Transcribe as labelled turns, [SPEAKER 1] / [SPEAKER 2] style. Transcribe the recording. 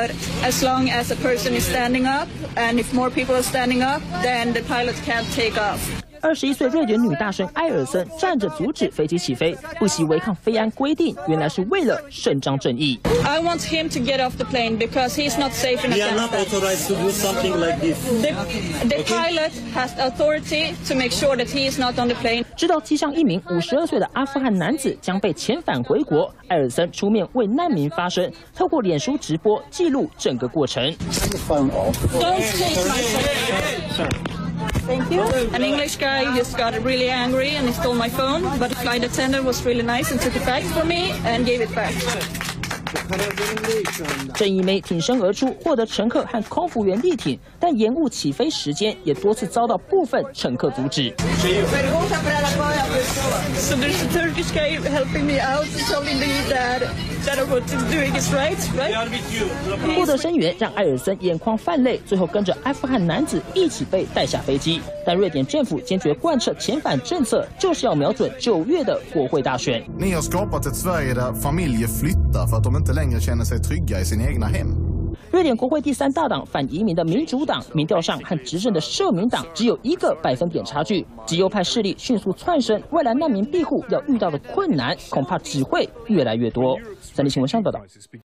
[SPEAKER 1] But as long as a person is standing up, and if more people are standing up, then the pilot can't take off.
[SPEAKER 2] 二十一岁瑞典女大生埃尔森站着阻止飞机起飞，不惜违抗飞安规定，原来是为了伸张正义。
[SPEAKER 1] I want him to get off the plane because he's not safe in
[SPEAKER 3] We are not authorized to do something like this.
[SPEAKER 1] The, the pilot has authority to make sure that he is not on the plane.
[SPEAKER 2] 直到机上一名五十二岁的阿富汗男子将被遣返回国，埃尔森出面为难民发声，透过脸书直播记录整个过程。
[SPEAKER 1] Don't take my phone. Thank you. An English guy just got really angry and he stole my phone, but the flight attendant was really nice and took it back for me and gave it back.
[SPEAKER 2] 郑一梅挺身而出，获得乘客和空服员力挺，但延误起飞时间也多次遭到部分乘客阻止。
[SPEAKER 1] So there's a Turkish guy helping me out, telling me that
[SPEAKER 2] 获得声援让艾尔森眼眶泛泪最后跟着阿富汗男子一起被带下飞机。但瑞典政府坚决贯彻遣返政策就是要瞄准九月的国会大选。瑞典国会第三大党反移民的民主党，民调上和执政的社民党只有一个百分点差距，极右派势力迅速窜升，未来难民庇护要遇到的困难恐怕只会越来越多。三立新闻上报道。